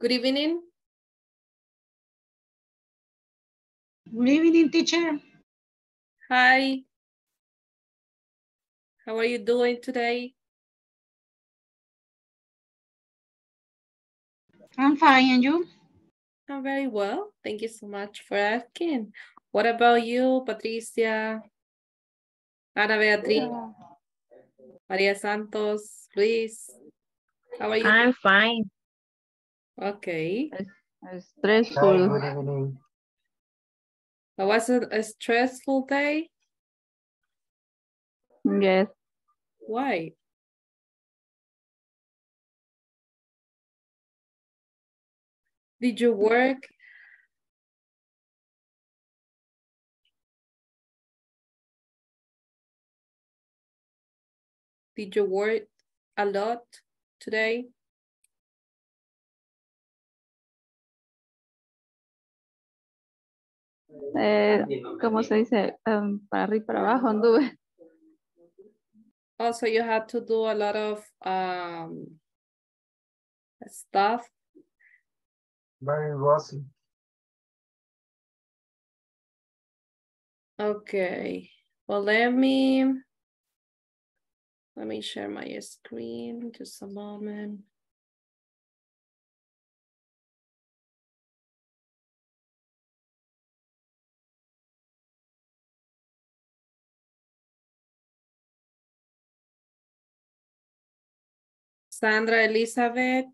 Good evening. Good evening, teacher. Hi. How are you doing today? I'm fine, and you? I'm very well. Thank you so much for asking. What about you, Patricia? Ana Beatriz, Maria Santos, Luis. How are you? I'm fine. Okay. It's stressful. Good evening. Oh, it was a, a stressful day. Yes. Why? Did you work? Did you work a lot today? Eh, ¿Cómo se dice? Um, para arriba y para abajo anduve. Also, you had to do a lot of um, stuff. Very rosy. Okay. Well, let me let me share my screen just a moment. Sandra Elizabeth.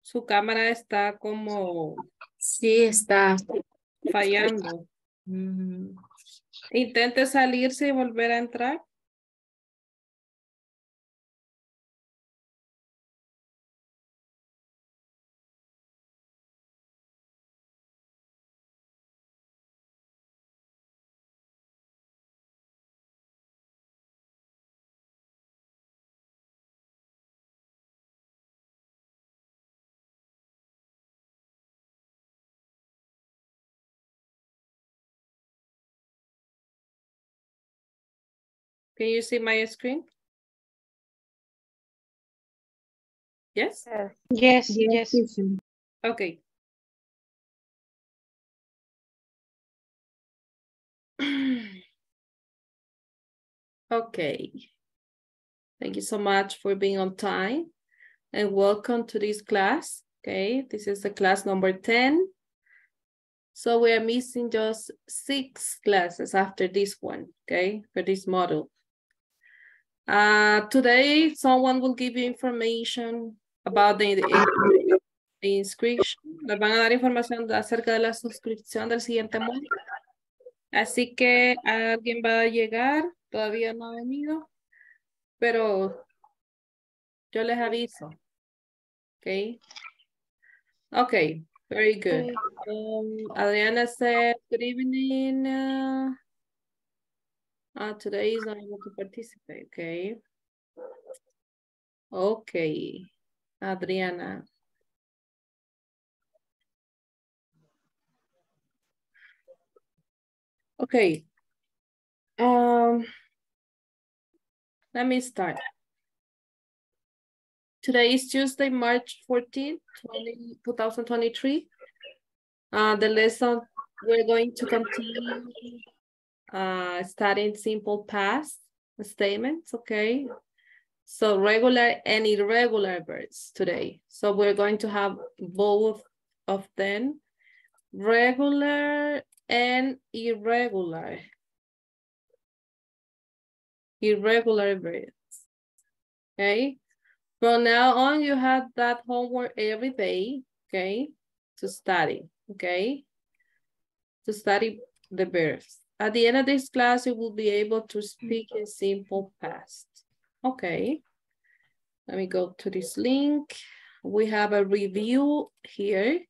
Su cámara está como Sí, está. fallando. Mm, Intente salirse y volver a entrar. Can you see my screen? Yes? Yes, yes. teacher. Okay. Okay. Thank you so much for being on time and welcome to this class. Okay, this is the class number 10. So we are missing just six classes after this one, okay, for this model. Uh, today, someone will give you information about the, the, the inscription. Les van a dar información acerca de la suscripción del siguiente módulo. Así que alguien va a llegar, todavía no ha venido, pero yo les aviso. Okay. Okay, very good. Um, Adriana said, good evening. Uh, uh, today is not able to participate, okay? Okay, Adriana. Okay. Um, let me start. Today is Tuesday, March 14th, 20, 2023. Uh, the lesson we're going to continue uh, studying simple past statements, okay? So regular and irregular verbs today. So we're going to have both of them, regular and irregular. Irregular verbs, okay? From now on, you have that homework every day, okay? To study, okay? To study the verbs. At the end of this class, you will be able to speak in simple past. Okay. Let me go to this link. We have a review here.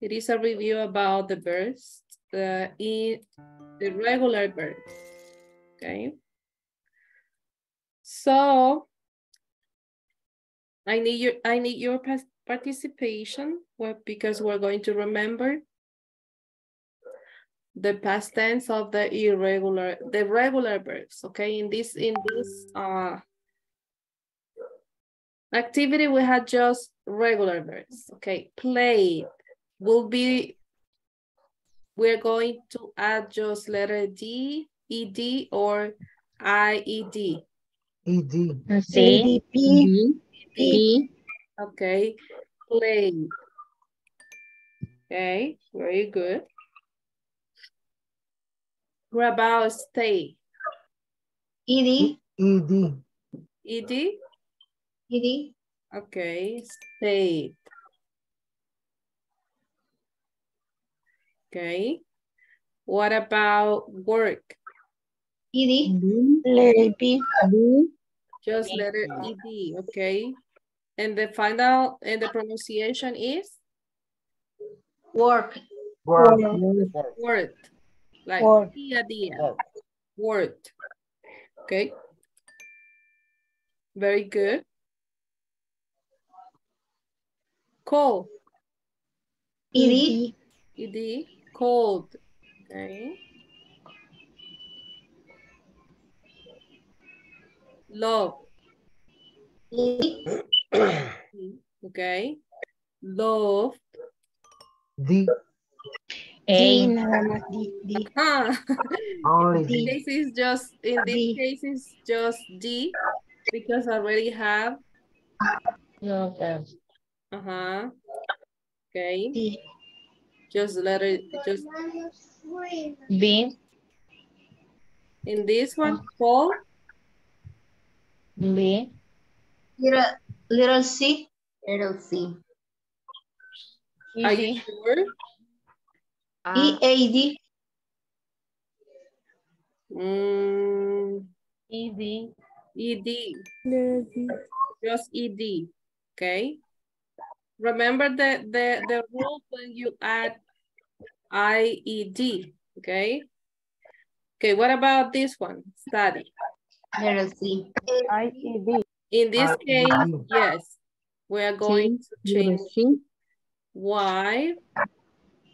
It is a review about the birds, the the regular birds. Okay. So I need your I need your participation because we're going to remember the past tense of the irregular, the regular verbs, okay? In this, in this uh, activity, we had just regular verbs, okay? Played will be, we're going to add just letter D, ED, or IED, ED, C, ADP, P, okay? Play. Okay, very good. What about stay? ED, ED, ED? ED, Okay, stayed. Okay. What about work? ED, letter P, Just letter ED, okay? And the final, and the pronunciation is work, work, word. Like Work. día día. Word. Okay. Very good. Cold. ED, ED. Cold. Okay. Love. Okay. Love. D, D, A, nada más D, D, only in D, this is just in this D. case is just D because I already have okay. uh-huh. Okay. D, Just let it just B, in this one, Paul. B, little, little C, little C, Are you ED, sure? E, A, D, Mm, ED, ED. Just ED. Okay. Remember the the the rule when you add IED. Okay. Okay. What about this one? Study. Little C, IED. In this Uh, case, IED. yes, we are going to change C. Y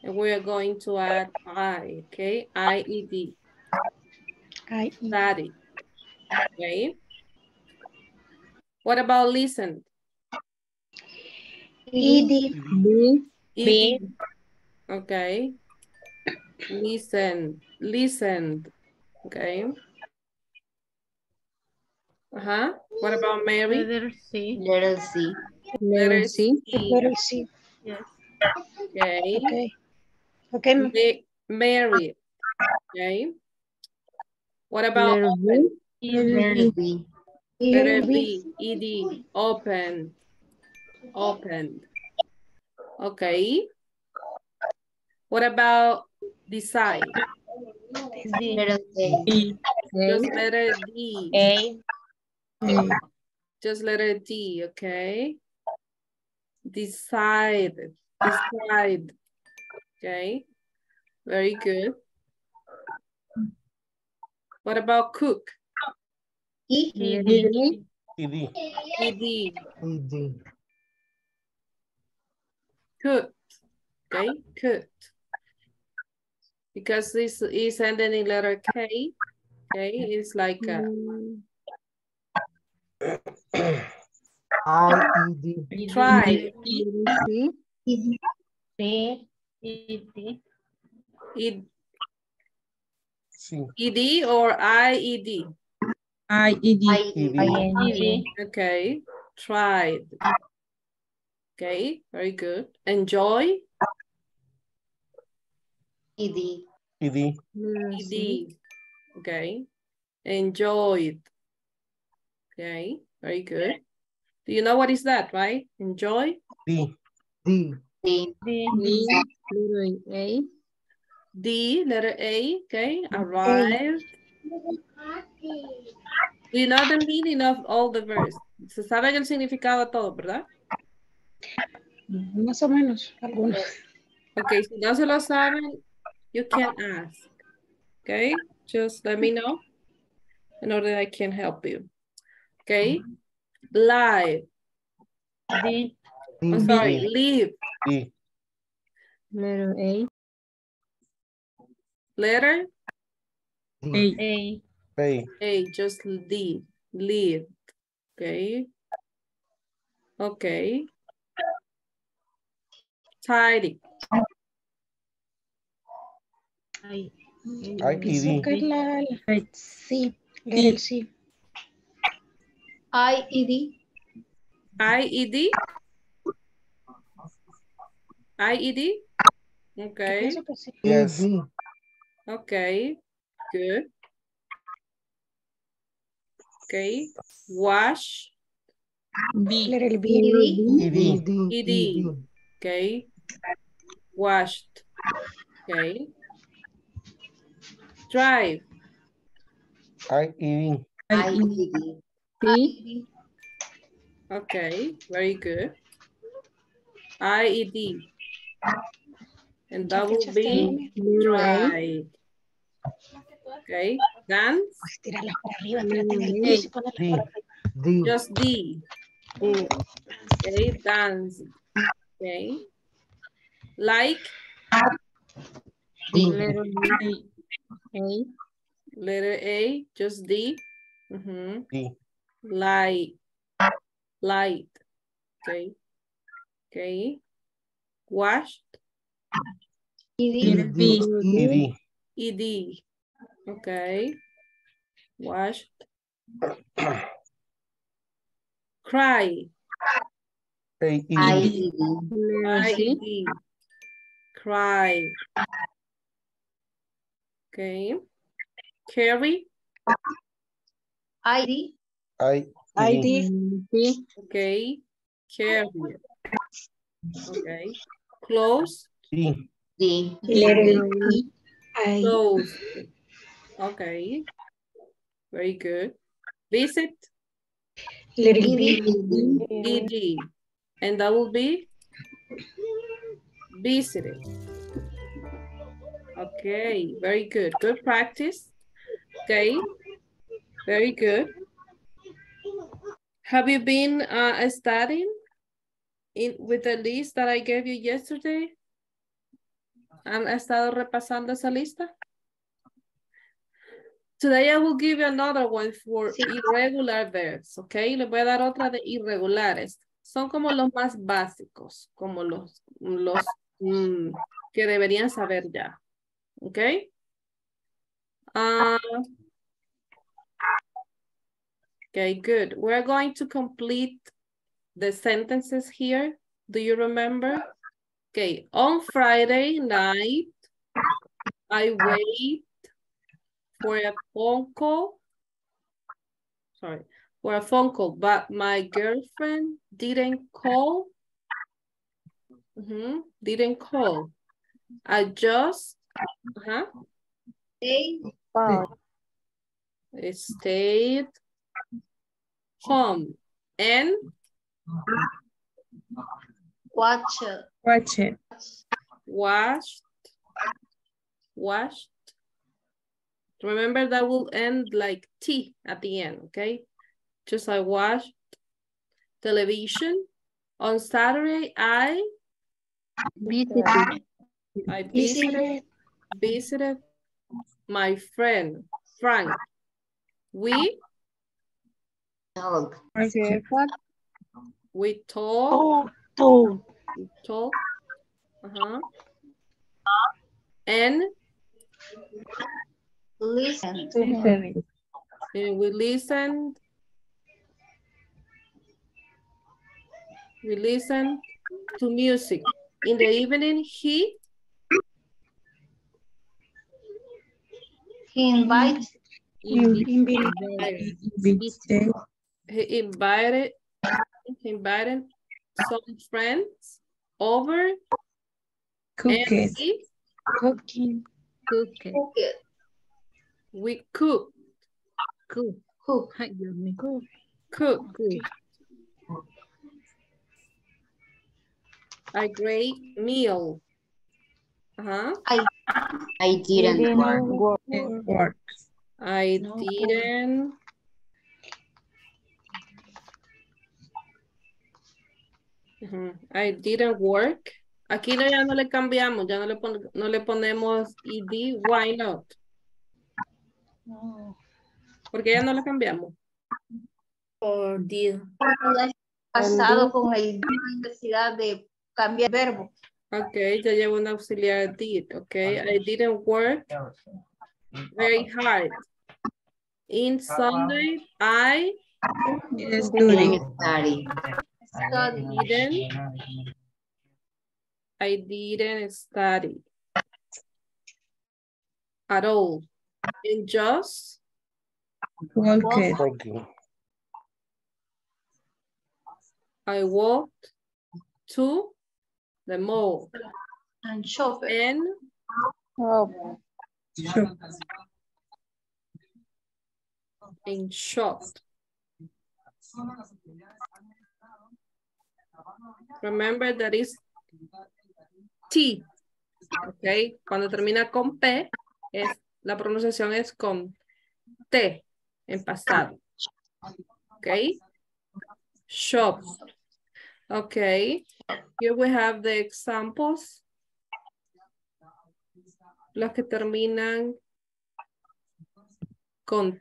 and we are going to add I, okay? IED, I, E, study, okay? What about listen? E, D, B. ED, okay? Listen, listen, okay? Uh-huh, what about Mary? letter C, little C, Letter C, little C, yes. okay? okay, okay, ma- Ma- Mary, okay? What about Letter B. open? B, Letter little B, B, ED, open, opened. Okay. What about decide? D, little A, Just letter D, A, Mm. just letter D, okay? Decide, decide, okay? Very good. What about cook? E, ED, ED, ED, cooked, okay, cooked. Because this is ending in letter K, okay, it's like a, mm. IED, try, C. E, P, ED, ed, ED or IED? I, ED, Okay, tried. Okay, very good. Enjoy, E, D, ED. Okay, enjoyed. Okay, very good. Do you know what is that, right? Enjoy, D, D, D, Letter A. D, letter A, okay, arrived. Do you know the meaning of all the verbs? Se sabe el significado de todo, ¿verdad? más o menos, algunos. Okay, si no se lo saben, you can ask. Okay, just let me know in order that I can help you. Okay, live, D, I'm sorry, live, Letter A. Letter D. A. A. A, just D, lead. Okay. Okay. Tidy. I. I, E, D. que es la, la- sí, leer el sí. I E D. IED. IED. Okay. Pienso que sí. Yes. Okay. Good. Okay. Wash. Leer el B. E, D. E, D. E, D. Okay. Washed. Okay. Drive. I, E, D. I D. Sí. Okay. Very good. IED. And that will be drive. Okay. Dance. Pues tirarlas para arriba, trate del piso y ponerlas D. para. D. Just D. Okay, dance. Okay. Like, D. A. letter A, just D. Mhm. D. Light. Light. Okay. Okay. Washed. E D. E, D. E, D. ED. Okay. Washed. Cry. A, E, I D. E D. I-E-D. Cry. Okay. Carry. I D. I, I D. D. Sí. Okay. Carry. Okay. Close. D. D. Leer el I. I. Close. Okay. Very good. Visit. Leer el E B. D. ED. And that will be visited. Okay, very good. Good practice. Okay, very good. Have you been uh, studying in with the list that I gave you yesterday? ¿Han estado repasando esa lista? Today I will give you another one for Sí. irregular verbs, okay? Le voy a dar otra de irregulares. Son como los más básicos, como los, los mm, que deberían saber ya, okay? Ah, okay, good. We're going to complete the sentences here. Do you remember? Okay, on Friday night, I wait for a phone call. Sorry, for a phone call, but my girlfriend didn't call. Mhm, didn't call. I just, uh-huh, A. stayed home and Watch. it. Watch it. washed, washed. Remember that will end like T at the end, okay? Just I watched television. On Saturday, I, Visited. I visited, visited my friend, Frank. We, Dog. Observar. we talk, Oh, oh. we talk, uh-huh. And Listen. Listening. And we listened. We listened to music. In the evening, he He invites. invited, Invite. He invited, he invited some friends over and Cookies. Cooking. Cooking. Cook it. we cook, Cook. Cook. Ay, Dios mío. cook Cook. a great meal. Uh-huh. I I didn't work. Work. Work. I No. Didn't. I didn't work. Aquí no, ya no le cambiamos, ya no le, pon- no le ponemos ed, why not? Porque ya no le cambiamos. Or did. Pasado con el necesidad de cambiar verbo. Ok, ya llevo un auxiliar did, ok. I didn't work very hard. In Sunday, I Study. Study. Study. didn't, I didn't study at all. And just, Walked. Working. I walked to the mall And shop. and Oh, Shop. and shopped. Remember that is T. Ok, cuando termina con P, es, la pronunciación es con T en pasado. Ok, shop. Ok, here we have the examples. Los que terminan con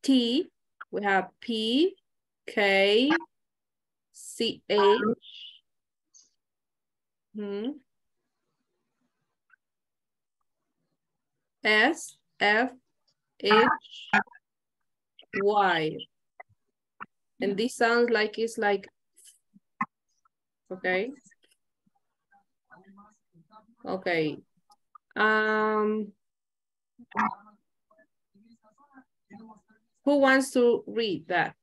T, we have P, K, C, H. hmm, S, F, H, Y. And this sounds like it's like, okay. Okay. Um, who wants to read that?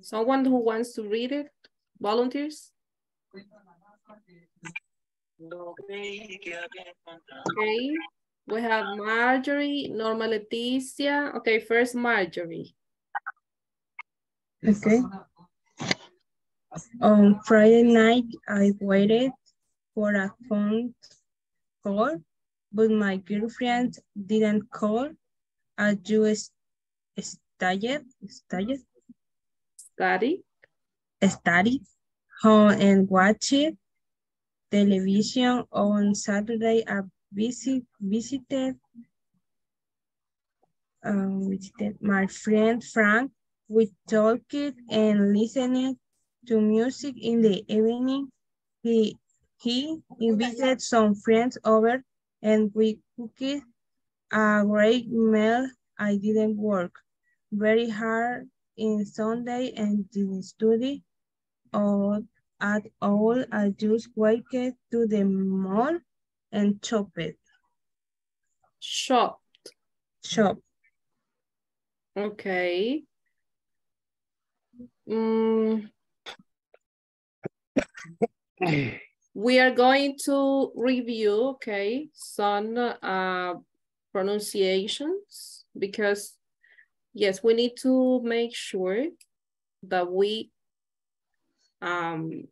Someone who wants to read it? Volunteers? Okay, we have Marjorie, Norma Leticia. Okay, first Marjorie. Okay. On Friday night, I waited for a phone call, but my girlfriend didn't call. I just studied, studied, Study. studied home and watched television on Saturday. I visit, visited, um, visited my friend Frank. We talked and listened to music in the evening. He, he invited some friends over and we cooked a great meal. I didn't work very hard in Sunday and didn't study or at all. I just went to the mall and chop it shopped. Shop. Shop. Okay. Mm, we are going to review, okay, some uh, pronunciations because, yes, we need to make sure that we um,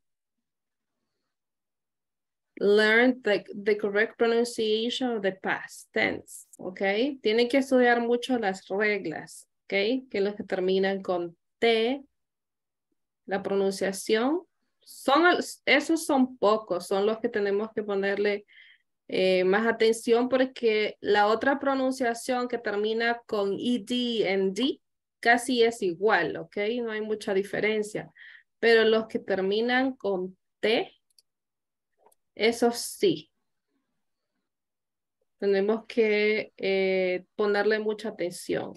learn the, the correct pronunciation of the past tense, okay? Tienen que estudiar mucho las reglas, okay? Que los que terminan con T, la pronunciación, son, esos son pocos, son los que tenemos que ponerle eh, más atención porque la otra pronunciación que termina con ED en D casi es igual, ¿ok? No hay mucha diferencia. Pero los que terminan con T, esos sí. Tenemos que eh, ponerle mucha atención.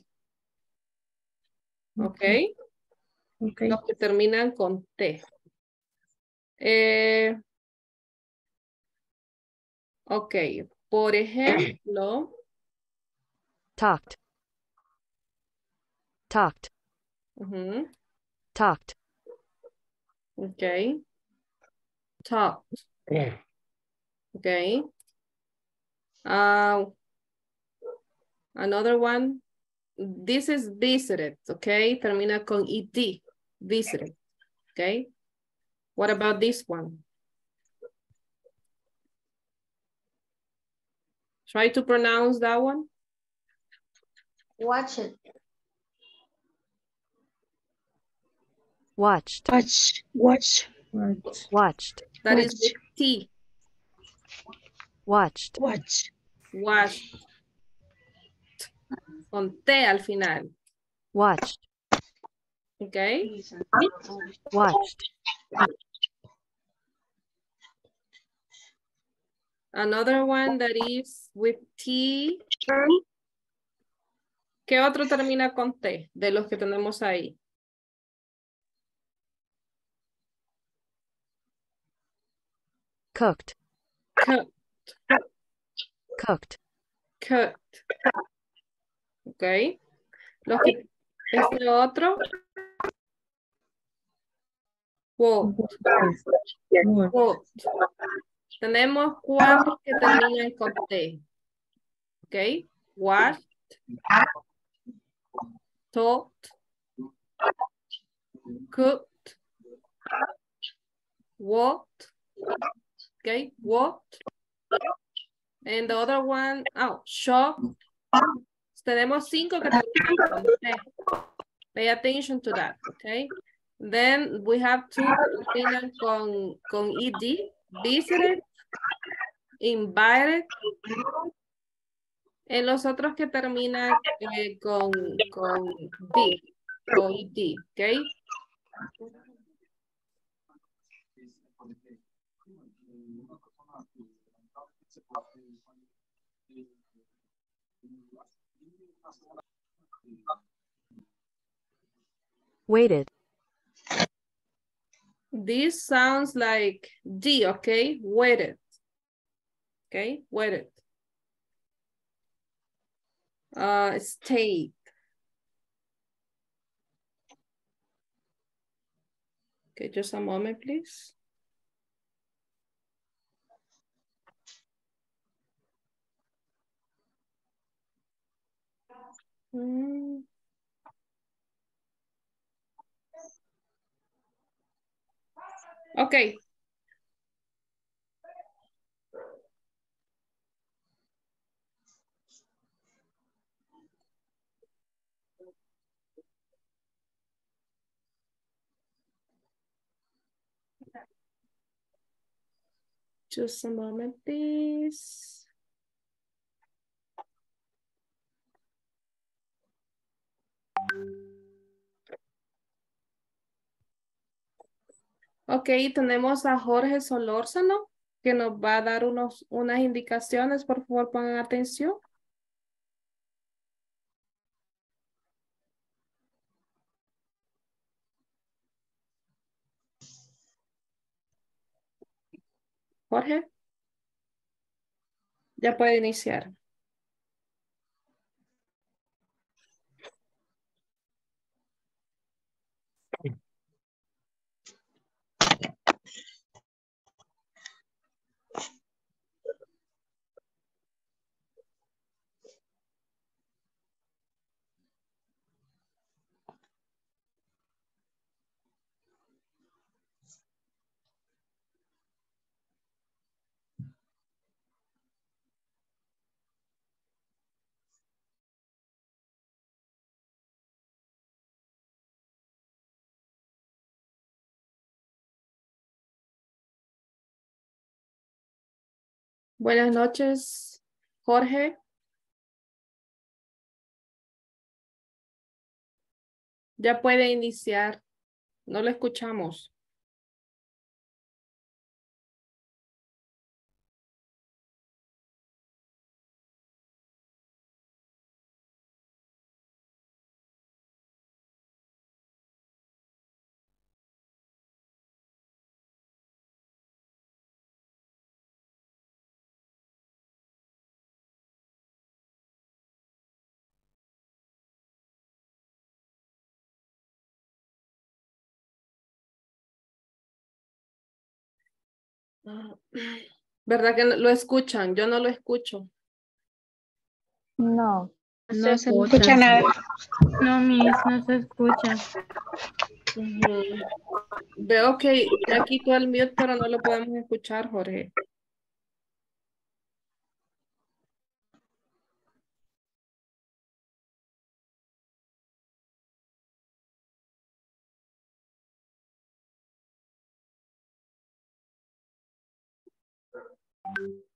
¿Ok? Los que terminan con T. Eh, ok, por ejemplo, talked, talked, ujú, talked, ok, talked, ok. Uh, another one, this is visited, ok, termina con ed, visited, ok. What about this one? Try to pronounce that one. Watch it. watched, Watch. Watch. Watch. watched, That is Watch. with T. watched, Watch. Watched. Con T al final. watched, Okay. watched, Another one that is with T. ¿Qué otro termina con T de los que tenemos ahí? cooked, Cooked. cooked, Cooked. Ok. Los que, este otro. Walked. Walked. Tenemos ah. cuatro que terminan con T. Ok. Washed. Taught. Cooked. Walked. Okay. Walked. And the other one, oh, shocked. Tenemos cinco que terminan con T. Pay attention to that, okay? Then we have two terminan con, con ED. Visited, invited. En los otros que terminan eh, con, con D, con D, ¿ok? waited, This sounds like D, okay? Waited. Okay, waited. Uh, stayed. Okay, just a moment, please. Mm. Okay. Just a moment, please. Ok, tenemos a Jorge Solórzano que nos va a dar unos, unas indicaciones. Por favor, pongan atención. Jorge. Ya puede iniciar. Buenas noches, Jorge. Ya puede iniciar. No lo escuchamos. ¿Verdad que no- lo escuchan? Yo no lo escucho. No. No se escucha nada. No, Miss, no se escucha. Veo que ya quitó el mute, pero no lo podemos escuchar, Jorge. Ok,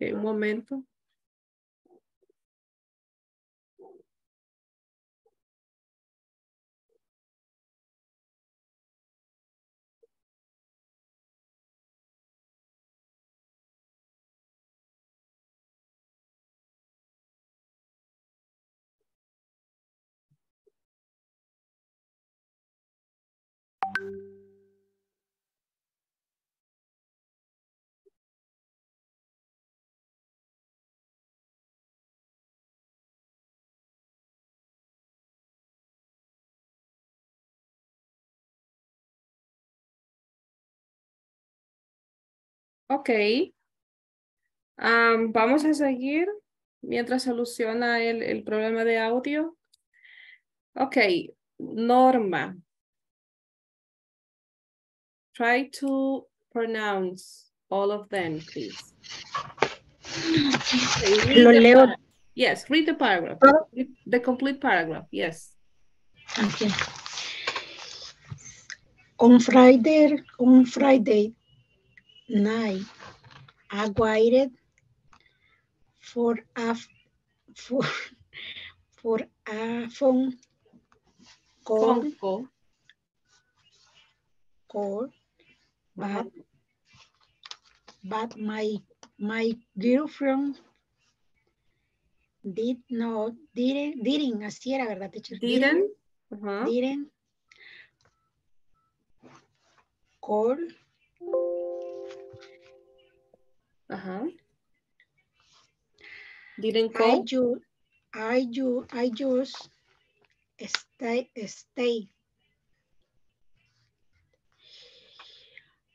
un momento. Ok. Am, vamos a seguir mientras soluciona el, el problema de audio. Ok, Norma. Try to pronounce all of them, please. Okay, Lo leo. Yes, read the paragraph. Todo. The complete paragraph, yes. Okay. On Friday, on Friday night, I waited for a for for a phone call. Phone call. call, but but my my girlfriend did not didn't didn't así era verdad teacher Didn't? Uh-huh. didn't call Uh-huh. Didn't I call? I ju I just stay stay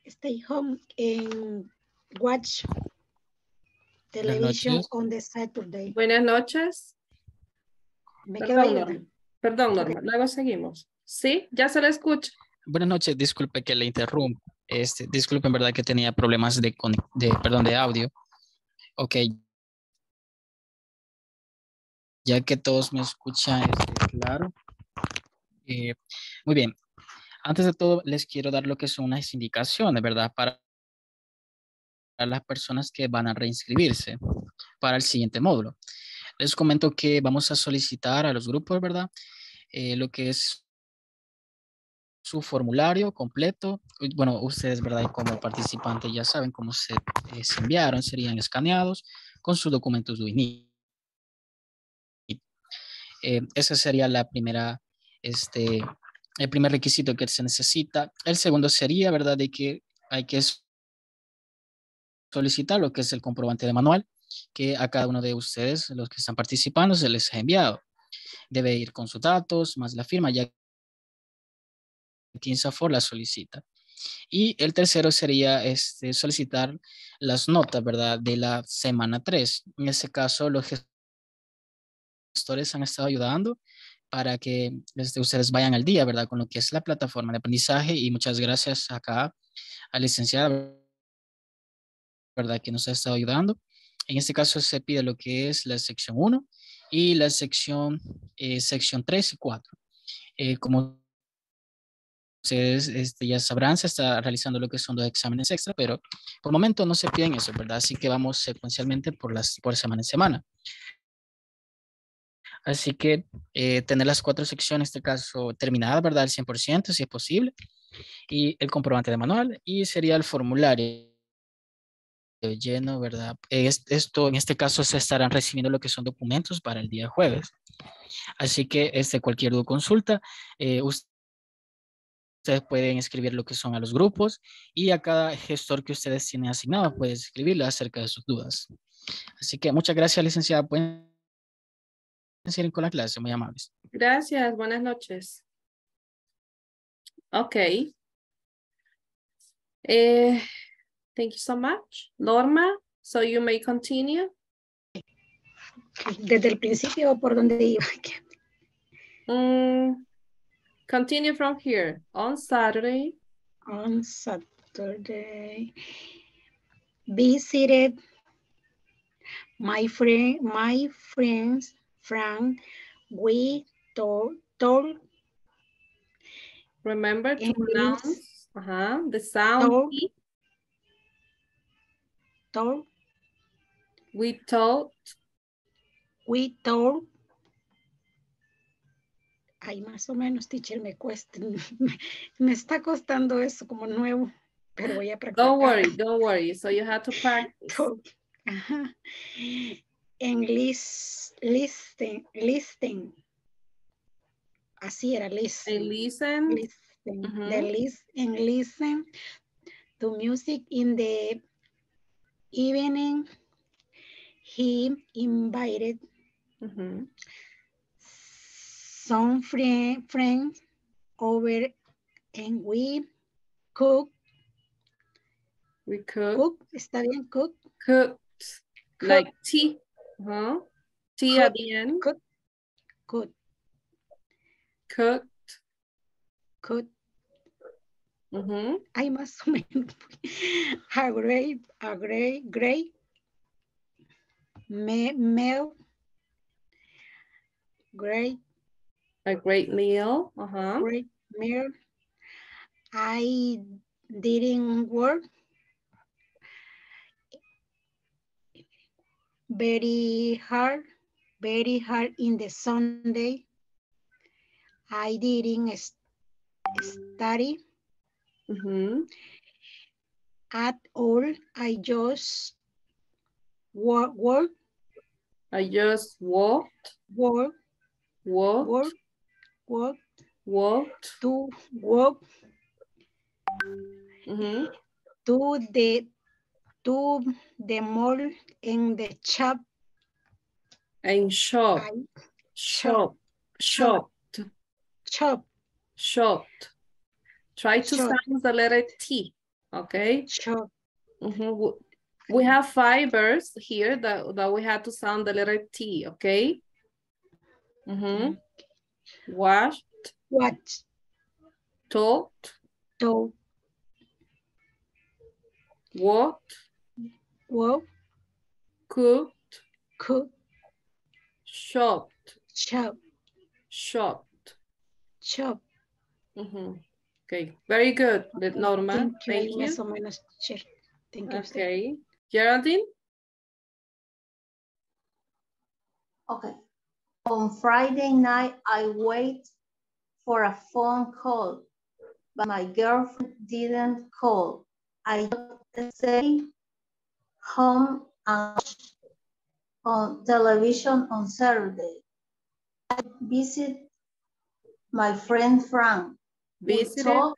stay home and watch television on the Saturday. Buenas noches. Me quedo Perdón. Norma. Perdón, Norma. Luego seguimos. ¿Sí? ¿Ya se le escucha? Buenas noches, disculpe que le interrumpa. Este, disculpe, en verdad que tenía problemas de, de, perdón, de audio. Ok. Ya que todos me escuchan, este, claro. Eh, muy bien. Antes de todo, les quiero dar lo que son unas indicaciones, ¿verdad? Para las personas que van a reinscribirse para el siguiente módulo. Les comento que vamos a solicitar a los grupos, ¿verdad? Eh, lo que es su formulario completo. Bueno, ustedes, ¿verdad? Como participantes ya saben cómo se, eh, se enviaron, serían escaneados con sus documentos de. Eh, esa sería la primera, este, el primer requisito que se necesita. El segundo sería, ¿verdad? De que hay que solicitar lo que es el comprobante de manual que a cada uno de ustedes, los que están participando, se les ha enviado. Debe ir con sus datos, más la firma, ya INSAFOR la solicita. Y el tercero sería este, solicitar las notas, ¿verdad? De la semana 3. En ese caso, los gestores han estado ayudando para que este, ustedes vayan al día, ¿verdad? Con lo que es la plataforma de aprendizaje y muchas gracias acá a licenciada, ¿verdad? Que nos ha estado ayudando. En este caso se pide lo que es la sección 1 y la sección, eh, sección 3 y 4. Eh, como ustedes este, ya sabrán, se está realizando lo que son dos exámenes extra, pero por el momento no se piden eso, ¿verdad? Así que vamos secuencialmente por, las, por semana en semana. Así que eh, tener las cuatro secciones, en este caso, terminadas, ¿verdad? Al 100%, si es posible. Y el comprobante de manual y sería el formulario lleno, ¿verdad? Es- esto, en este caso, se estarán recibiendo lo que son documentos para el día jueves. Así que este, cualquier consulta, eh, us- ustedes pueden escribir lo que son a los grupos y a cada gestor que ustedes tienen asignado, pueden escribirle acerca de sus dudas. Así que muchas gracias, licenciada. Pueden seguir con la clase, muy amables. Gracias, buenas noches. Okay. Eh, thank you so much. Norma, so you may continue. Desde el principio, ¿por dónde iba? Mm, continue from here. On Saturday, On Saturday, visited my friend, my friends, friend, we told, told, remember to pronounce uh-huh, the sound. Told. Told, We told, we told. Ay, más o menos, teacher, me cuesta. Me, está costando eso como nuevo, pero voy a practicar. don't worry, don't worry. So you have to practice. Ajá. En lis, listen, listen. Así era, listen. And listen. listen, the and listen to music in the evening. He invited. Some friend, friends over and we cook, We cook, cook, está bien, cook, cooked cook, like tea. Uh-huh. Tea at the end. cook, cook, Cooked. cook. Mm-hmm. Hay más o menos. A great, a great, great me, meal, great A great meal. Uh-huh. great meal. I didn't work very hard, very hard in the Sunday. I didn't study Mm-hmm. at all. I just work, work, I just walked, work, walked, work, work walked. to work Mm-hmm. to the to the mall in the shop. And shop, shop, shopped, shop, shopped. Try to Shop. sound the letter T. Okay. shop. Mhm. We have five fibers here that, that we have to sound the letter T, okay? Mm-hmm. Washed, What? taught, To walked, work, cooked, cook, shopped, shop, shopped. shop. Mm-hmm. Okay, very good, with Norma. Thank you. Thank ahí you. Más o menos, teacher. Thank you. Okay, Geraldine? Okay. On Friday night, I wait for a phone call, but my girlfriend didn't call. I stayed home and on television on Saturday. I visit my friend Frank. We talk,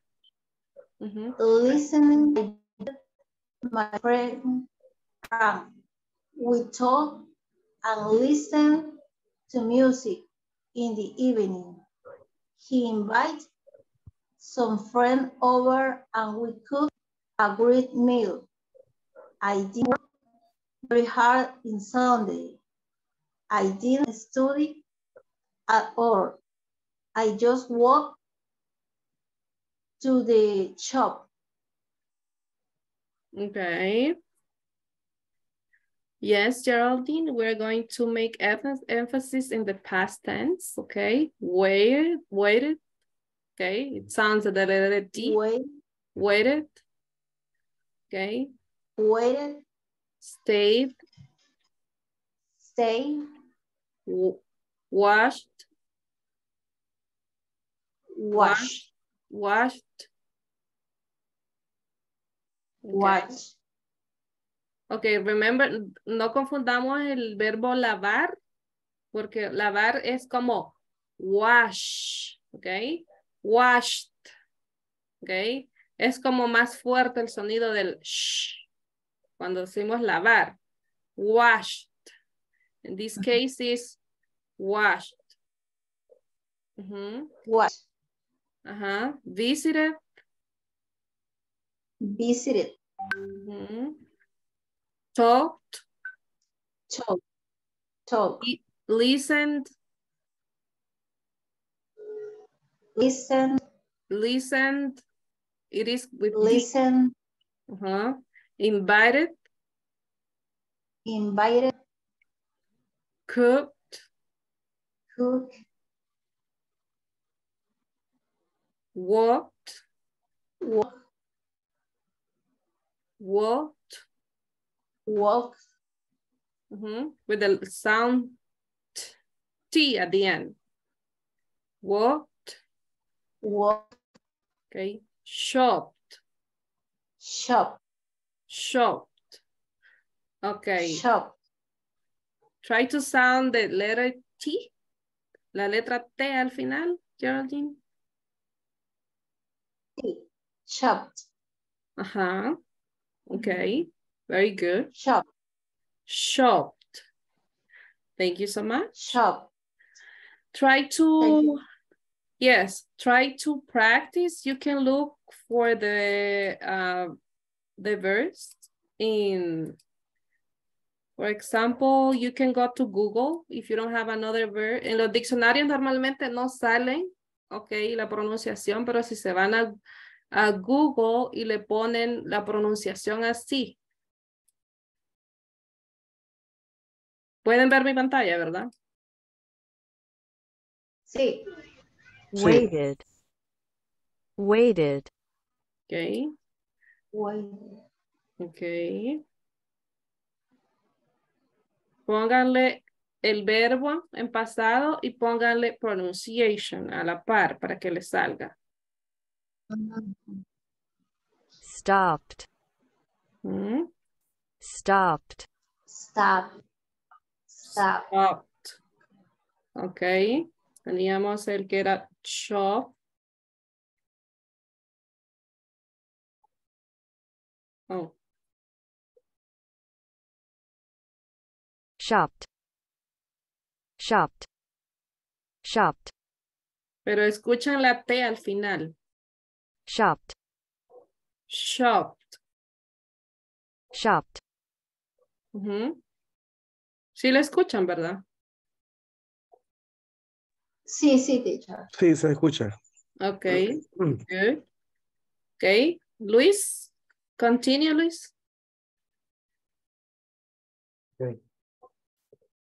Mm-hmm. listening to my friend Frank. We talk and listen to music in the evening. He invites some friend over and we cook a great meal. I did work very hard in Sunday. I didn't study at all. I just walked to the shop. Okay. Yes, Geraldine, we're going to make emphasis in the past tense, okay? Waited, waited, okay? It sounds a little D, Wait, waited, okay? waited, Stayed, stay, w- washed, watch, washed. okay? watch. Ok, remember, no confundamos el verbo lavar, porque lavar es como wash, ok? Washed, ¿ok? Es como más fuerte el sonido del sh cuando decimos lavar. Washed. In this case is washed. Ujú. Watch. Ajá. Visited. Visited. Ujú. Talked. Talk. Talk. Listened. Listen. Listened. It is with. Listen. Ajá. Uh-huh. Invited. Invited. Cooked. Cook. Walked. Walk. Walked. Walk. Ujú. With the sound t, T at the end. Walked. Walk. Okay. Shopped. Shop. Shopped. Okay. Shop. Try to sound the letter T. La letra T al final, Geraldine. Shopped. Ajá. Okay. Very good. Shop. Shopped. Thank you so much. Shop. Try to, yes, try to practice. You can look for the, uh, the verse in, for example, you can go to Google if you don't have another verse. En los diccionarios normalmente no salen, ok, la pronunciación, pero si se van a, a Google y le ponen la pronunciación así. Pueden ver mi pantalla, ¿verdad? Sí. Waited. Waited. Ok, Wait. ok. Pónganle el verbo en pasado y pónganle pronunciation a la par para que le salga. Stopped. ¿Mm? Stopped. Stop. Stop. Stopped. Ok. Teníamos el que era shop. Oh, Shopped. Shopped. Shopped. pero escuchan la T al final. Shopped. Shopped. Shopped. Ujú. Sí la escuchan, ¿verdad? Sí, sí, teacher. Sí, se escucha. Ok. Good. Okay. Luis, continue, Luis. Okay.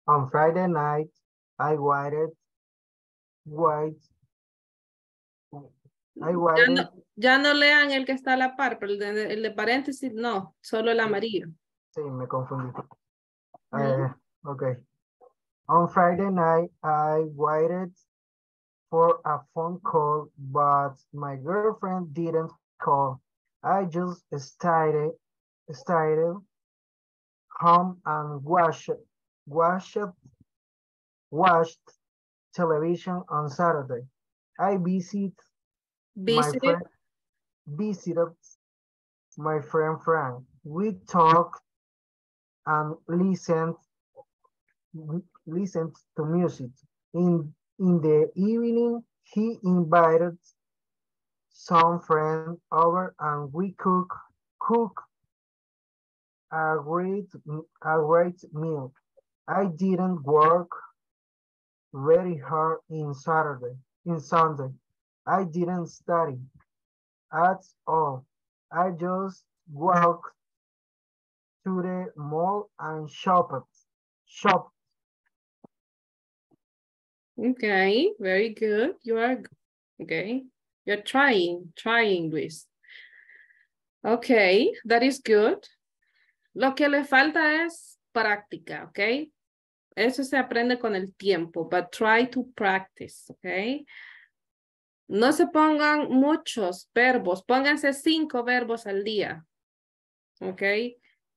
On Friday night, I waited, wait, I Ya waited, no, ya no lean el que está a la par, pero el de, el de paréntesis no, solo el amarillo. sí, me confundí. Eh, okay. On Friday night, I waited for a phone call, but my girlfriend didn't call. I just stayed, stayed home and watched, watched, watched television on Saturday. I visit my Visited, friend, visited my friend Frank. We talked and listened listened to music. In in the evening, he invited some friends over and we cook cook a great a great meal. I didn't work very hard in Saturday, in Sunday. I didn't study at all. I just walked to the mall and shopped. Shop. Okay, very good. You are, okay. You're trying, trying, Luis. Okay, that is good. Lo que le falta es práctica, okay? Eso se aprende con el tiempo, but try to practice, okay? No se pongan muchos verbos, pónganse cinco verbos al día, ok?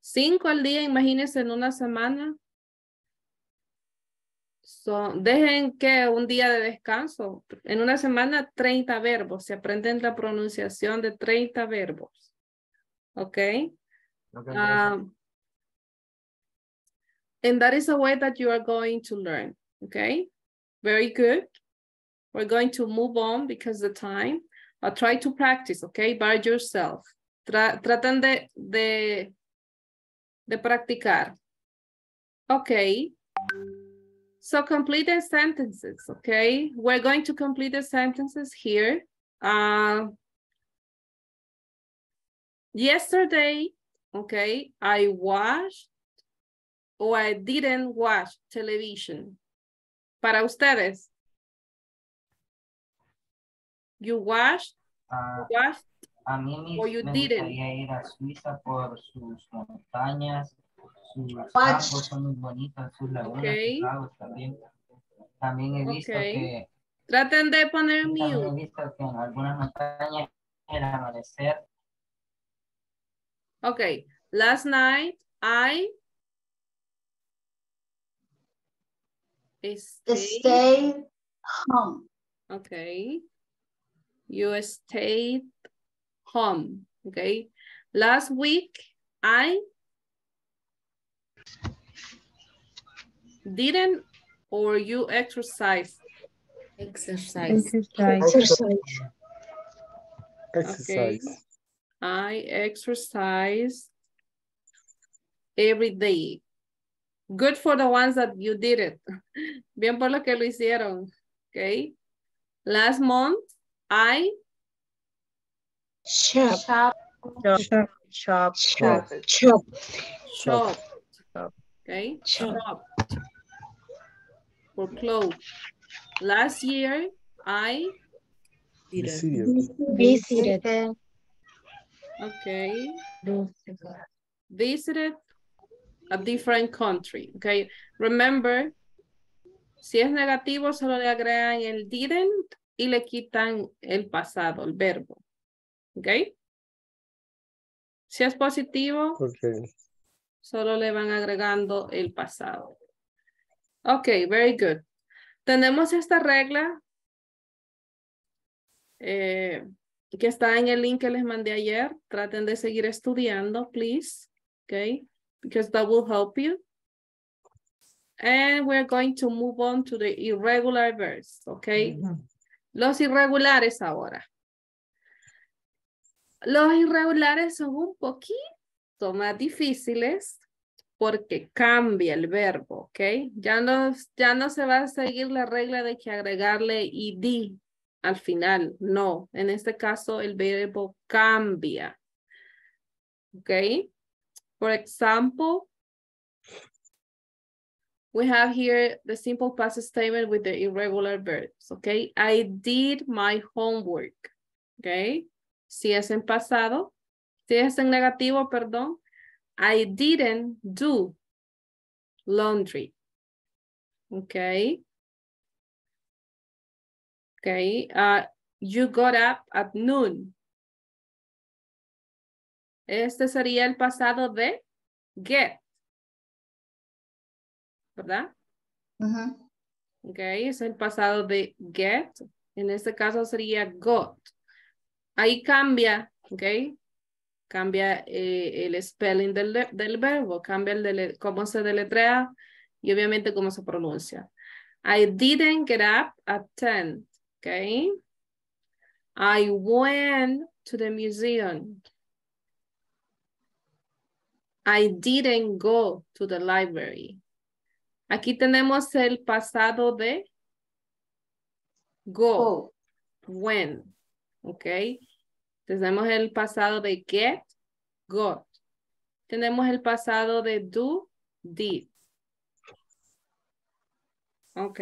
Cinco al día, imagínense en una semana. Son, dejen que un día de descanso. En una semana, 30 verbos. Se aprenden la pronunciación de 30 verbos. ¿Ok? Okay, Um, and that is a way that you are going to learn. Okay? Very good. We're going to move on because the time. But try to practice, okay? By yourself. Tra traten de, de, de practicar. Okay. So complete the sentences, okay? We're going to complete the sentences here. Uh, yesterday, okay, I watched or I didn't watch television. Para ustedes. You watched, Ah, watched, a mí Or you me didn't. gustaría ir a Suiza por sus montañas, sus Watch. campos son muy bonitos, sus lagunas, Ok. sus lagos también. También he visto Ok. que traten de poner he mute. visto que en algunas montañas el amanecer Okay, last night I stayed, Stay home. okay. You stayed home, okay. Last week I didn't or you exercise. Exercise. Exercise. Exercise. Okay. I exercise every day. Good for the ones that you did it. Bien por lo que lo hicieron. Okay. Last month, I Shop, Shop. Shop. shop, Shop. shop, shopped. Okay. Shop. For clothes. Last year, I, Didn't. visited, okay, visited a different country. Okay. Remember, si es negativo, solo le agregan el didn't y le quitan el pasado, el verbo. Okay. Si es positivo, solo le van agregando el pasado. Ok, very good. Tenemos esta regla eh, que está en el link que les mandé ayer. Traten de seguir estudiando, please. Okay, because that will help you. And we're going to move on to the irregular verbs, okay? Los irregulares ahora. Los irregulares son un poquito más difíciles porque cambia el verbo, ¿ok? Ya no, ya no se va a seguir la regla de que agregarle id al final, no. En este caso, el verbo cambia, ¿ok? For example, we have here the simple past statement with the irregular verbs, ¿ok? I did my homework, ¿ok? Si es en pasado, si es en negativo, perdón, I didn't do laundry. Okay. Okay. Uh, you got up at noon. Este sería el pasado de get. ¿Verdad? Ujú. Okay. Es el pasado de get. En este caso sería got. Ahí cambia. Okay. Cambia eh, el spelling del, del verbo, cambia el dele, cómo se deletrea y obviamente cómo se pronuncia. I didn't get up at 10, okay? I went to the museum. I didn't go to the library. Aquí tenemos el pasado de go, Go. when, okay? Tenemos el pasado de get, got. Tenemos el pasado de do, did. Ok.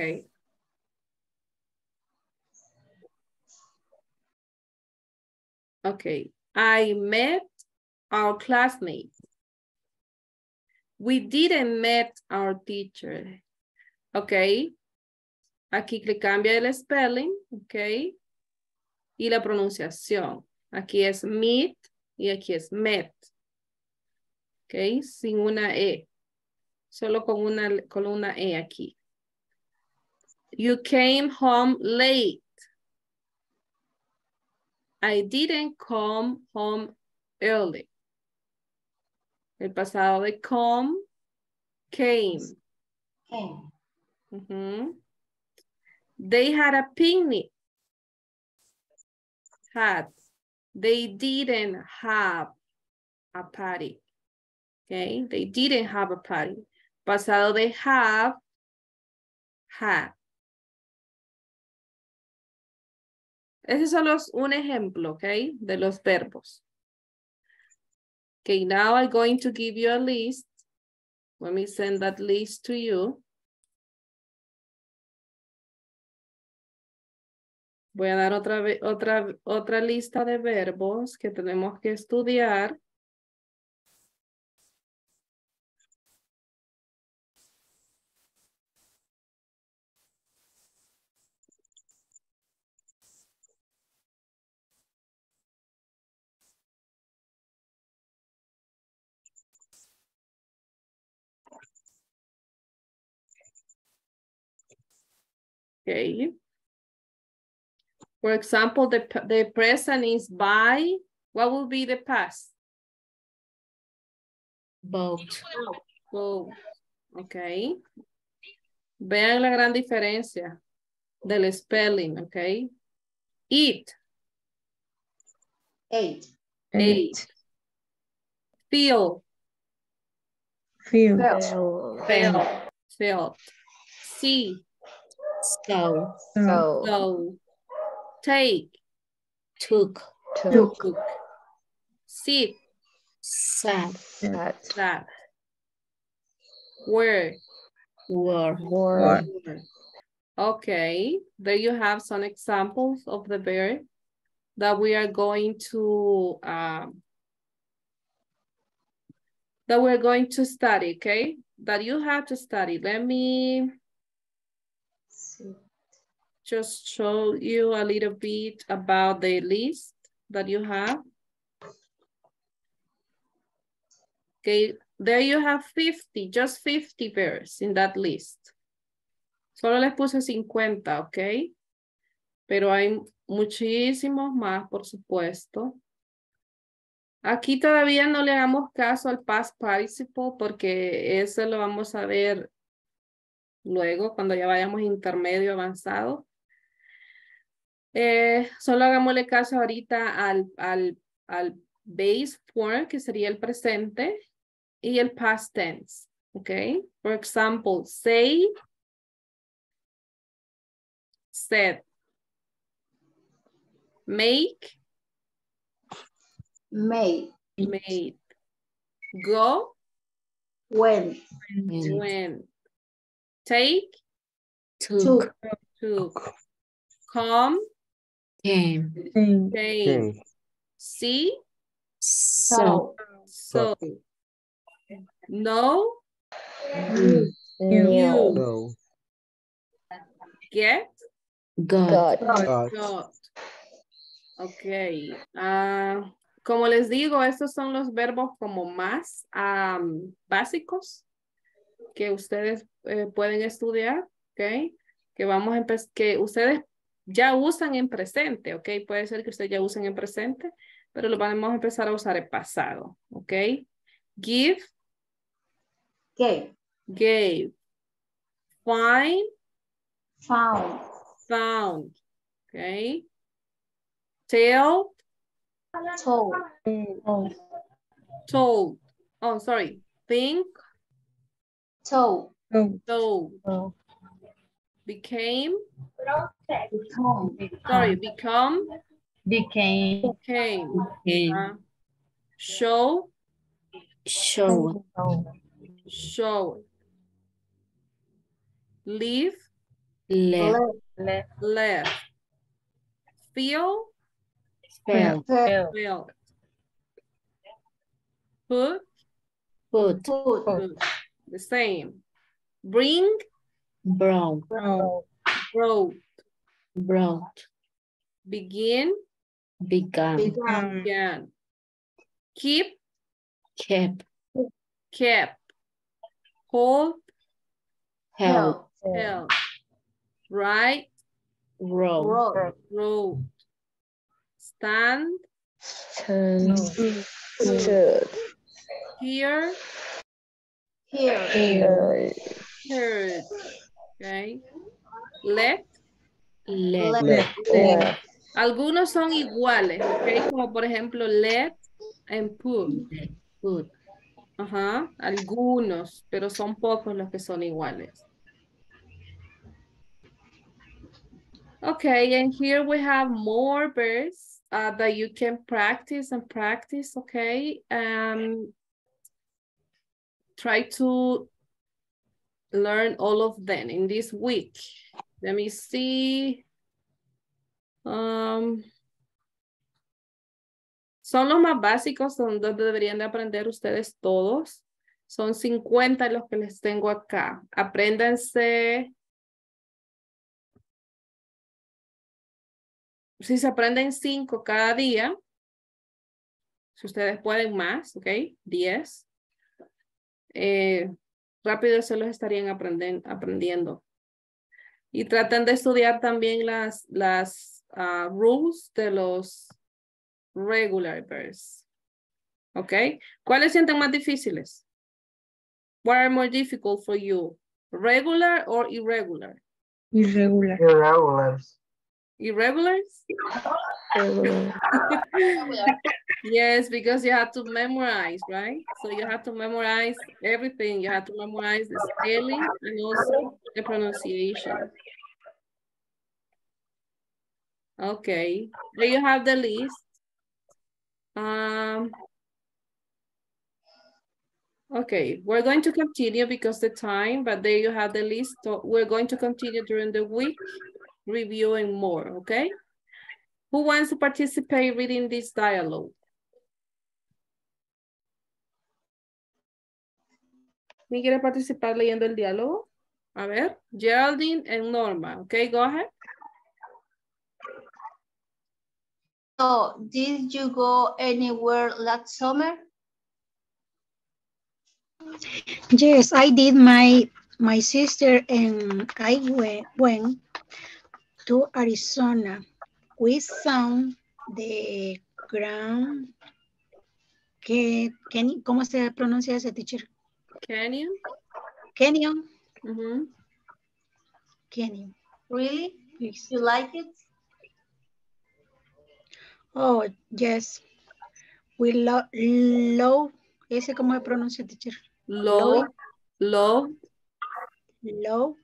Ok. I met our classmates. We didn't met our teacher. Ok. Aquí le cambia el spelling. Ok. Y la pronunciación. Aquí es meet y aquí es met. Ok, sin una E. Solo con una, con una E aquí. You came home late. I didn't come home early. El pasado de come, came. Came. They had a picnic. Had. They didn't have a party. Okay, they didn't have a party. Pasado they have, had. Ese solo es un ejemplo, okay, de los verbos. Okay, now I'm going to give you a list. Let me send that list to you. Voy a dar otra, otra, otra lista de verbos que tenemos que estudiar. Okay. For example, the, the present is by, what will be the past? Boat. Go. Ok. Vean la gran diferencia del spelling, ok. Eat, Eight. ate. Feel, Feel. Feel. felt, felt. See, So. So. go. Take, Took. Took. took. Sit, Sat. Sat. sat. Were, Were. Were. Okay, there you have some examples of the verb that we are going to um, that we're going to study, okay? That you have to study. Let me just show you a little bit about the list that you have. Okay, there you have 50, just 50 verbs in that list. Solo les puse 50, ¿ok? Pero hay muchísimos más, por supuesto. Aquí todavía no le damos caso al past participle porque eso lo vamos a ver luego cuando ya vayamos intermedio avanzado. Eh, solo hagámosle caso ahorita al, al, al base form, que sería el presente, y el past tense, ¿ok? For example, say, said, make, Made. made, go, Went. went, take, Took. Took. took, come, Came. Came. came, see, So. so, no, Knew. you, get, Got. Got. got. Ok, ah, como les digo, estos son los verbos como más am, básicos que ustedes eh, pueden estudiar, ok, que vamos a empezar, que ustedes ya usan en presente, ok, puede ser que ustedes ya usen en presente, pero lo vamos a empezar a usar en pasado, ok. Give, Gave. gave, find, Found. found, ok. Tell, Told. told, oh, sorry, think, Told. Told, became, Become. sorry, become, Became. came, Came. uh, show, Show. show, leave, Left. left, feel, Fell. Felt. felt, put, Put. Put. put, the same, bring, Brown. Brought. brought, Brought. begin, Began. Began. began, keep, Kept. kept, hold, Held. held, Right Row. Road. road. Stand Stand. Stood. here, Here. heard. Okay. Let. Let. Left. Left. Algunos son iguales, ok, como por ejemplo let and put. Put. Ajá, algunos, pero son pocos los que son iguales. Okay, and here we have more verbs uh, that you can practice and practice, okay? Um, try to learn all of them in this week. Let me see. Um, son los más básicos, son donde deberían de aprender ustedes todos. Son 50 los que les tengo acá. Apréndanse. Si se aprenden 5 cada día, si ustedes pueden más, ¿ok? 10. Eh, rápido se los estarían aprenden- aprendiendo. Y traten de estudiar también las, las ah, rules de los regular verbs. ¿Ok? ¿Cuáles sienten más difíciles? What are more difficult for you? Regular or irregular? Irregular. Irregulars. Irregulars? yes, because you have to memorize, right? So you have to memorize everything. You have to memorize the spelling and also the pronunciation. Okay, there you have the list. Um, okay, we're going to continue because the time, but there you have the list. So we're going to continue during the week reviewing more, okay? Who wants to participate reading this dialogue? ¿Quién quiere participar leyendo el diálogo? A ver, Geraldine and Norma. Okay, go ahead. So, did you go anywhere last summer? Yes, I did. My my sister and I went, went to Arizona. We saw the Grand que, Ken- ¿Cómo se pronuncia ese teacher? Canyon. Canyon. Mhm. Canyon. Really? Yes. You like it? Oh, yes. We love, love, ese cómo se pronuncia teacher? Love, love, Love.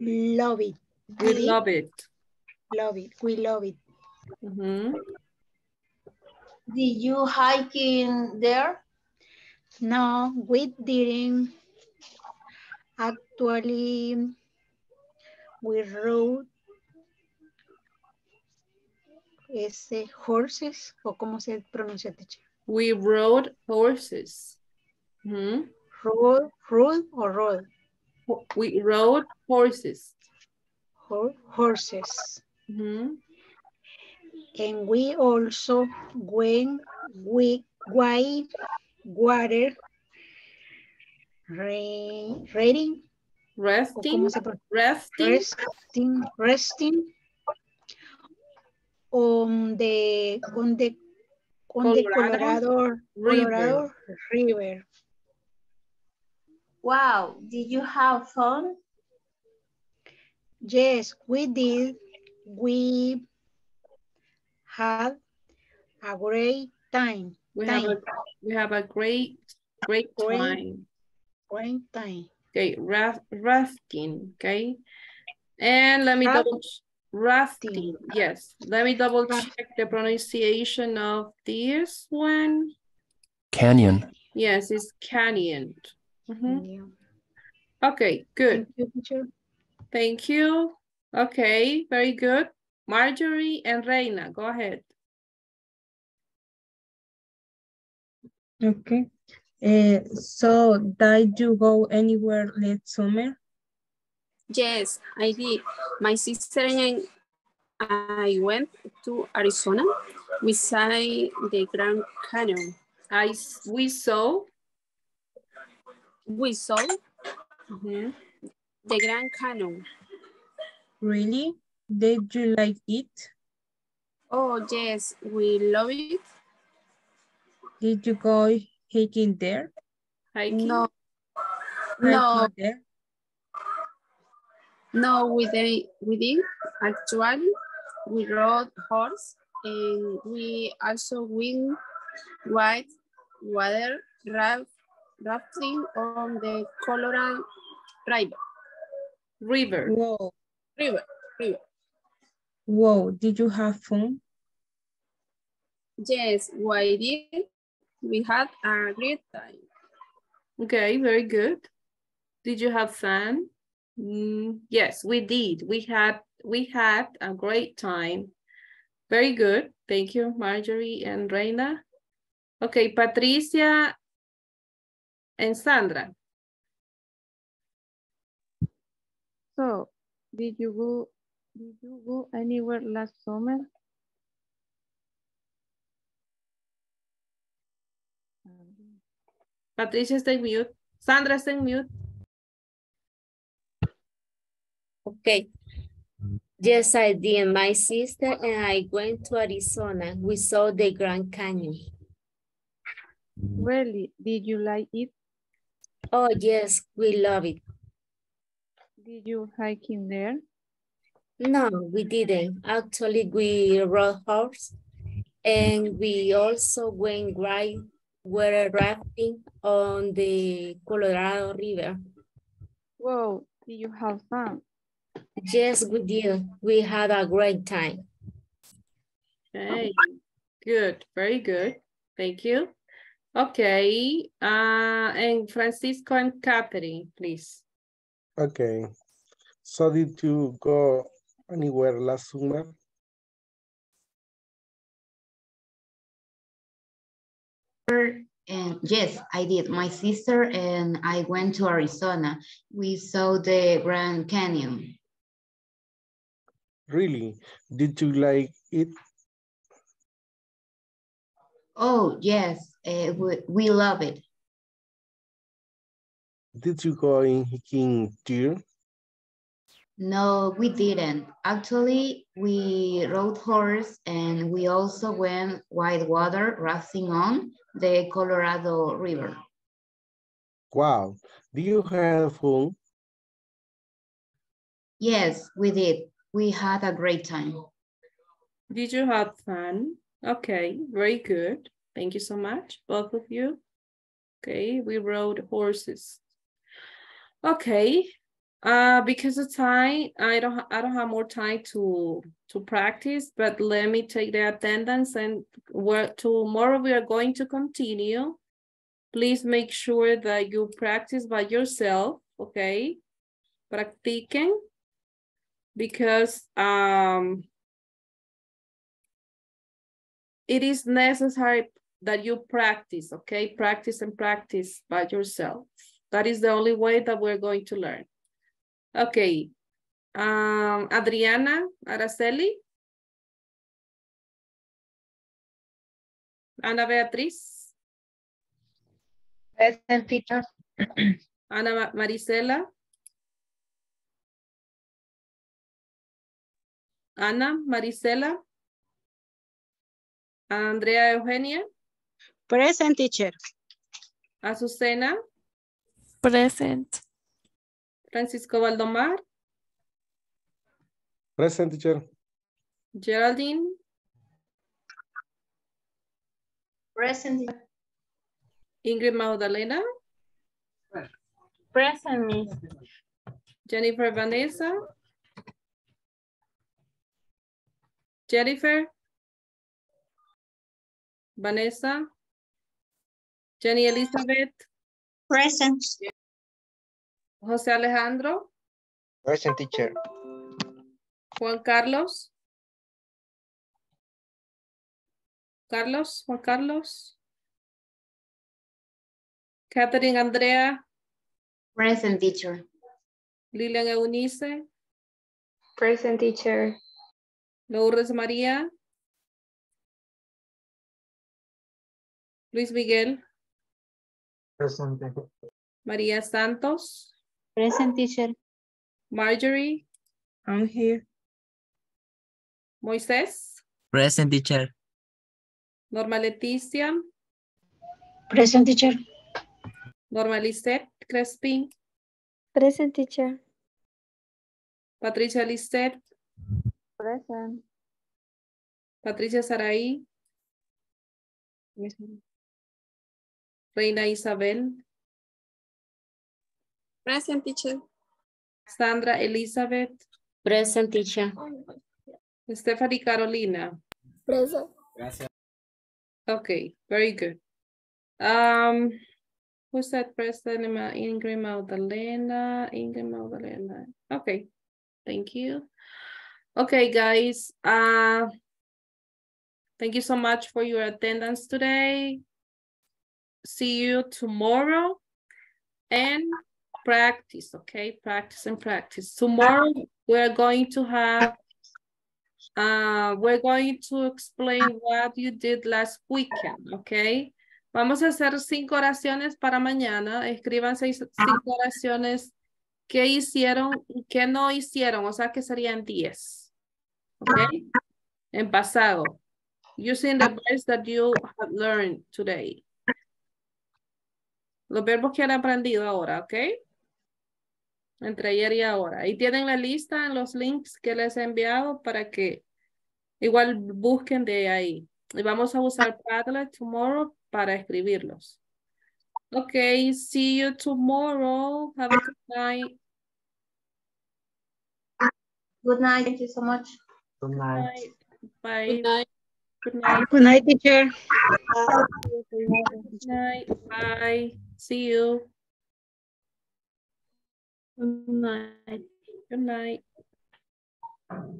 Love it. we love it. Love it. We love it. Mhm. Did you hike in there? No, we didn't. Actually, we rode ese horses, o cómo se pronuncia, teacher? We rode horses. Mhm. Rode, rode or rode? We rode horses. Ho- Horses. Mhm. And we also went with white water rain, rating, Resting, cómo se pronuncia? resting, resting, resting on the on the on the Colorado Colorado River. Colorado River. Wow, did you have fun? Yes, we did. We had a great time. We have a we have a great great Great. time. great time. Okay, raf rafting. Okay, and let me Raft- double rafting. Yes, let me double check the pronunciation of this one. Canyon. Yes, it's canyon. Mhm. Yeah. Okay, good. Thank you, teacher. Thank you. Okay, very good. Marjorie and Reina, go ahead. Okay. Uh, so did you go anywhere last summer? Yes, I did. My sister and I went to Arizona. We saw the Grand Canyon. I s- we saw We saw mhm, the Grand Canyon. Really? Did you like it? Oh, yes, we love it. Did you go hiking there? Hiking? No, Hiking no, there? no, we didn't, we didn't. Actually, we rode horse and we also went white water raft, rafting on the Colorado River. River. Whoa, River, river. whoa, did you have fun? Yes, we did. We had a great time. Okay, very good. Did you have fun? Mm, yes, we did. We had we had a great time. Very good. Thank you, Marjorie and Reina. Okay, Patricia and Sandra. So, did you go, did you go anywhere last summer? Patricia está en mute. Sandra está en mute. Okay. Yes, I did. My sister and I went to Arizona. We saw the Grand Canyon. Really, did you like it? Oh, yes, we love it. Did you hike in there? No, we didn't. Actually, we rode horse and we also went white water rafting on the Colorado River. Whoa, did you have fun? Yes, we did. We had a great time. Okay, good, very good. Thank you. Okay, uh, and Francisco and Catherine, please. Okay. So did you go anywhere last summer? And yes, I did. My sister and I went to Arizona. We saw the Grand Canyon. Really? Did you like it? Oh, yes, uh, we, we love it. Did you go in hiking deer? No, we didn't. Actually, we rode horse and we also went whitewater rafting on the Colorado River. Wow. Do you have fun? Yes, we did. We had a great time. Did you have fun? Okay, very good. Thank you so much, both of you. Okay, we rode horses. Okay, uh, because of time, I don't I don't have more time to to practice, but let me take the attendance and where tomorrow we are going to continue. Please make sure that you practice by yourself, okay? Practiquen because um it is necessary that you practice, okay? Practice and practice by yourself. That is the only way that we're going to learn. Okay. Um, Adriana Araceli. Ana Beatriz. Present teacher. Ana Ma- Marisela. Ana Marisela. Andrea Eugenia. Present teacher. Azucena. Present. Francisco Valdomar. Present teacher. Geraldine. Present. Ingrid Magdalena. Present, Miss. Jennifer Vanessa. Jennifer. Vanessa. Jenny Elizabeth. Present. José Alejandro. Present teacher. Juan Carlos. Carlos, Juan Carlos. Catherine Andrea. Present teacher. Lilian Eunice. Present teacher. Lourdes María. Luis Miguel. Presente. María Santos. Present teacher. Marjorie, I'm here. Moisés, Present teacher. Norma Leticia, Present teacher. Norma Lisette Crespin, Present teacher. Patricia Lisette, Present. Patricia Saraí, Reina Isabel, Present teacher. Sandra Elizabeth, Present teacher. Stephanie Carolina. Present. Okay, very good. Um, who said present? Emma- Ingrid Magdalena, Ingrid Magdalena. Okay, thank you. Okay, guys, uh, thank you so much for your attendance today. See you tomorrow and practice, okay? Practice and practice. Tomorrow, we're going to have uh, we're going to explain what you did last weekend, okay? Vamos a hacer cinco oraciones para mañana. Escriban seis, cinco oraciones que hicieron que no hicieron, o sea que serían diez, okay? En pasado. Using the verbs that you have learned today. Los verbos que han aprendido ahora, ¿ok? Entre ayer y ahora. Y tienen la lista en los links que les he enviado para que igual busquen de ahí. Y vamos a usar Padlet tomorrow para escribirlos. Ok, see you tomorrow. Have a good night. Good night. Thank you so much. Good night. Bye. Good night. Good night. Good night, teacher. Good night. Bye. See you. Good night. Good night.